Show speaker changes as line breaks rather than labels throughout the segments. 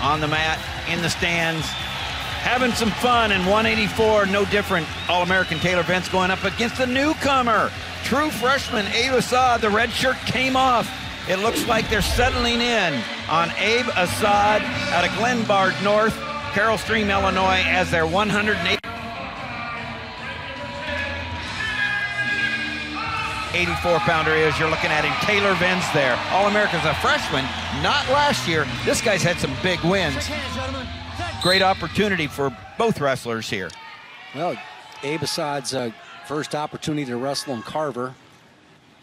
on the mat, in the stands, having some fun in 184. No different. All American Taylor Venz going up against the newcomer, true freshman Abe Assad. The red shirt came off. It looks like they're settling in on Abe Assad out of Glenbard North, Carol Stream, Illinois, as their 108. 84 pounder is. You're looking at him. Taylor Venz there. All America's a freshman, not last year. This guy's had some big wins. Great opportunity for both wrestlers here.
Well, Abe Assad's uh, first opportunity to wrestle in Carver.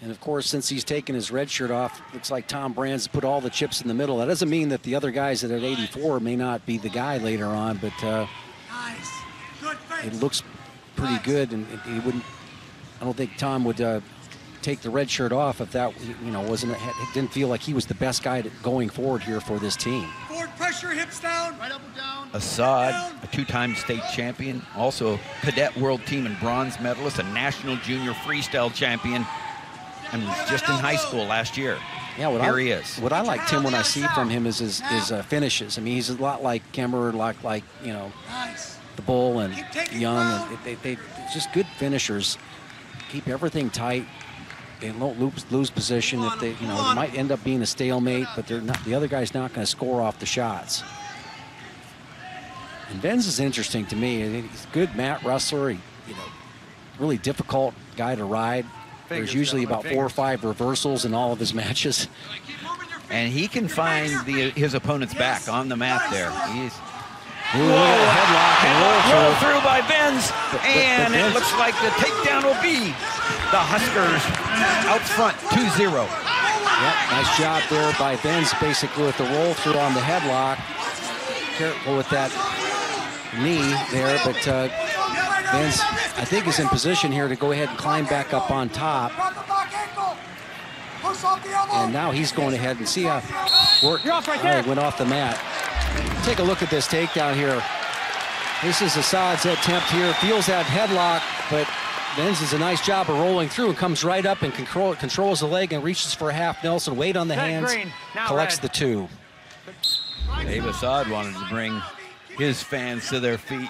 And of course, since he's taken his red shirt off, looks like Tom Brands put all the chips in the middle. That doesn't mean that the other guys that are at 84 may not be the guy later on, but uh, it looks pretty good. And he wouldn't. I don't think Tom would uh, take the red shirt off if that you know wasn't it didn't feel like he was the best guy going forward here for this team.
Forward pressure, hips down, right up and down.
Assad, a two-time state champion, also cadet world team and bronze medalist, a national junior freestyle champion, and was just in high school last year.
Yeah, what
here
I,
he is.
What I like Tim when I see from him is his, his uh, finishes. I mean, he's a lot like Kemmer, like like you know, the Bull and Young. And they, they, just good finishers. Keep everything tight they don't lose, lose position if they, you know, it might end up being a stalemate, but they're not. The other guy's not going to score off the shots. And Venz is interesting to me. He's a good mat wrestler. He, you know, really difficult guy to ride. There's usually about four or five reversals in all of his matches.
And he can find the, his opponent's back on the mat there. He's
Ooh, look at the headlock and roll through.
Roll through by Venz, and it looks like the takedown will be the Huskers out front 2-0.
Yep, nice job there by Venz, basically with the roll through on the headlock. Careful with that knee there, but uh, Venz, I think, is in position here to go ahead and climb back up on top. And now he's going ahead and see how work. You're right there. Oh, went off the mat. Take a look at this takedown here. This is Assad's attempt here. Feels that headlock, but Venz does a nice job of rolling through and comes right up and control, controls the leg and reaches for a half Nelson. Weight on the hands, collects red. the two.
Abe Assad wanted to bring his fans to their feet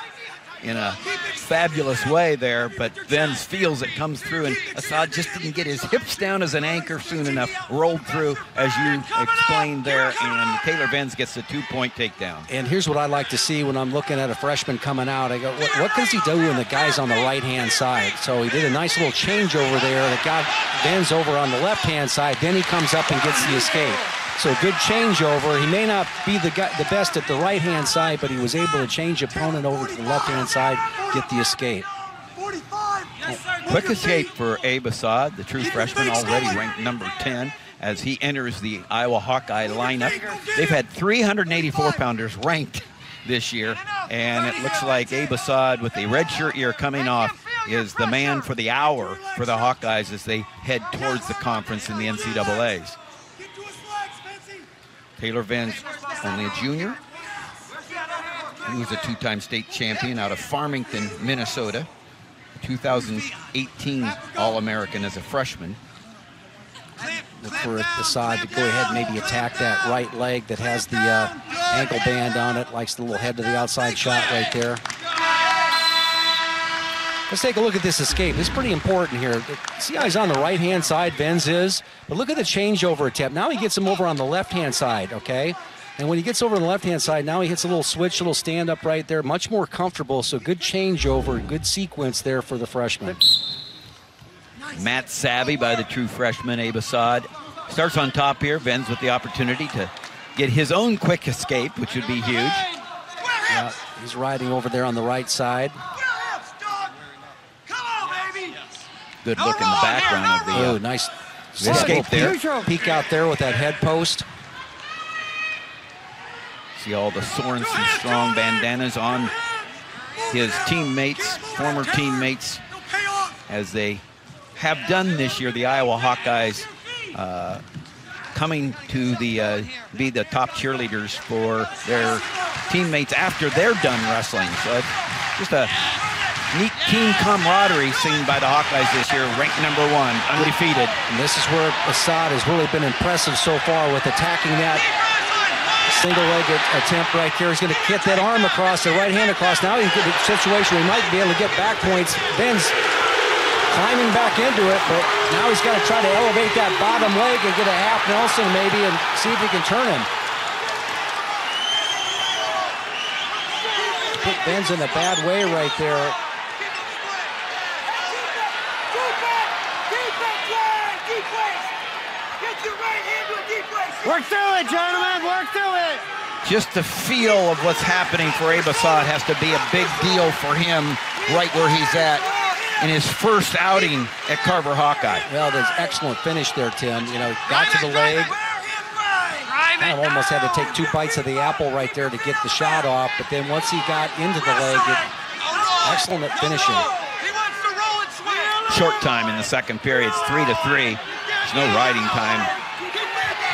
in a fabulous way there, but Venz feels it comes through, and Assad just didn't get his hips down as an anchor soon enough, rolled through, as you explained there, and Taylor Venz gets the two-point takedown.
And here's what I like to see when I'm looking at a freshman coming out. I go, what, what does he do when the guy's on the right-hand side? So he did a nice little change over there that got Venz over on the left-hand side. Then he comes up and gets the escape. So good changeover. He may not be the guy, the best at the right-hand side, but he was able to change opponent over to the left-hand side, get the escape.
Yes, Quick escape for Abe Assad, the true freshman, already ranked number 10 as he enters the Iowa Hawkeye lineup. They've had 384 pounders ranked this year, and it looks like Abe Assad, with the red shirt year coming off, is the man for the hour for the Hawkeyes as they head towards the conference in the NCAAs. Taylor Venz, only a junior. He was a two-time state champion out of Farmington, Minnesota. 2018 All-American as a freshman.
Look for Assad to go ahead and maybe attack that right leg that has the uh, ankle band on it. Likes the little head to the outside shot right there. Let's take a look at this escape. It's pretty important here. See how he's on the right-hand side, Venz is? But look at the changeover attempt. Now he gets him over on the left-hand side, okay? And when he gets over on the left-hand side, now he hits a little switch, a little stand-up right there. Much more comfortable, so good changeover, good sequence there for the freshman.
Matt savvy by the true freshman, Abe Assad. Starts on top here. Venz with the opportunity to get his own quick escape, which would be huge.
Yeah, he's riding over there on the right side.
Good look in the background of the uh,
oh, nice
escape there.
Peek out there with that head post.
See all the Sorensen strong bandanas on his teammates, former teammates, as they have done this year. The Iowa Hawkeyes uh, coming to the uh, be the top cheerleaders for their teammates after they're done wrestling. So just a neat team camaraderie seen by the Hawkeyes this year, ranked number one, undefeated.
And this is where Assad has really been impressive so far with attacking that single leg attempt right here. He's going to get that arm across, the right hand across. Now he's in a situation where he might be able to get back points. Venz climbing back into it, but now he's got to try to elevate that bottom leg and get a half Nelson maybe and see if he can turn him. Venz in a bad way right there.
Work through it, gentlemen. Work through it.
Just the feel of what's happening for Abe Assad has to be a big deal for him right where he's at in his first outing at Carver Hawkeye.
Well, there's excellent finish there, Tim. You know, got to the leg. Kind of almost had to take two bites of the apple right there to get the shot off, but then once he got into the leg, it, excellent at finishing.
Short time in the second period. It's three to three. There's no riding time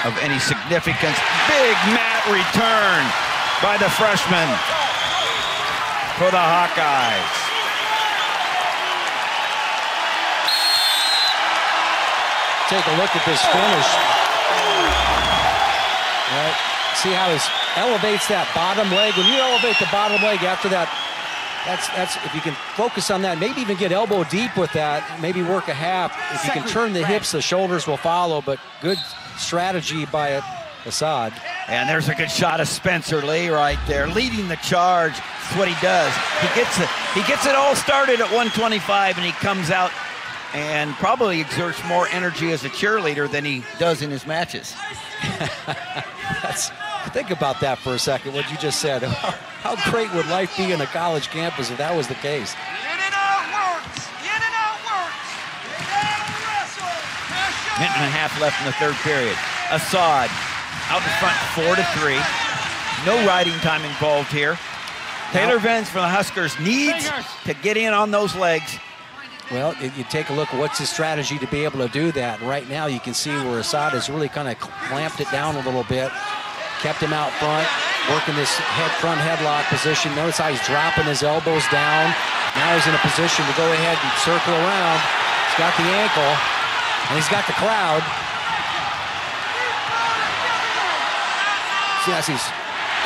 of any significance. Big mat return by the freshman for the Hawkeyes.
Take a look at this finish. Right. See how he elevates that bottom leg. When you elevate the bottom leg after that, that's that's if you can focus on that, maybe even get elbow deep with that, maybe work a half. If you can turn the hips, the shoulders will follow. But good strategy by Assad.
And there's a good shot of Spencer Lee right there, leading the charge. That's what he does. He gets it. He gets it all started at 125, and he comes out and probably exerts more energy as a cheerleader than he does in his matches.
think about that for a second. What you just said. How great would life be in a college campus if that was the case?
Minute and a half left in the third period. Assad out in front, four to three. No riding time involved here. Taylor Venz from the Huskers needs to get in on those legs.
Well, you take a look at what's his strategy to be able to do that. And right now you can see where Assad has really kind of clamped it down a little bit, kept him out front, working this head front headlock position. Notice how he's dropping his elbows down. Now he's in a position to go ahead and circle around. He's got the ankle. And he's got the crowd. Yes, he's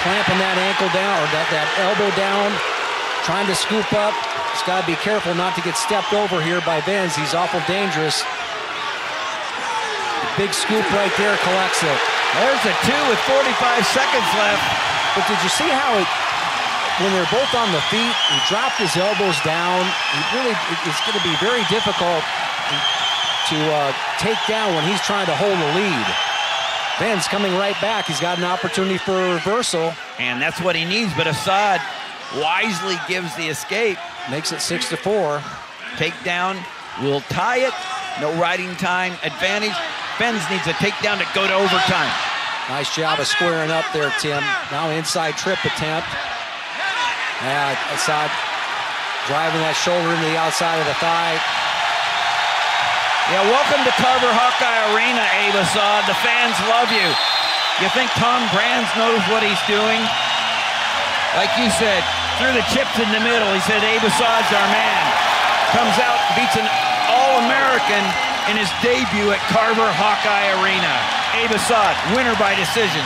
clamping that ankle down, or that, that elbow down, trying to scoop up. He's got to be careful not to get stepped over here by Venz. He's awful dangerous. The big scoop right there collects it.
There's a two with 45 seconds left.
But did you see how it, when they're both on the feet, he dropped his elbows down. He really, it's going to be very difficult to uh, take down when he's trying to hold the lead. Venz coming right back. He's got an opportunity for a reversal.
And that's what he needs, but Assad wisely gives the escape.
Makes it six to four.
Takedown will tie it. No riding time advantage. Venz needs a takedown to go to overtime.
Nice job of squaring up there, Tim. Now inside trip attempt. Yeah, Assad driving that shoulder into the outside of the thigh.
Yeah, welcome to Carver Hawkeye Arena, Abe Assad. Uh, the fans love you. You think Tom Brands knows what he's doing? Like you said, threw the chips in the middle. He said, Abe Assad's our man. Comes out, beats an All-American in his debut at Carver Hawkeye Arena. Abe Assad, winner by decision.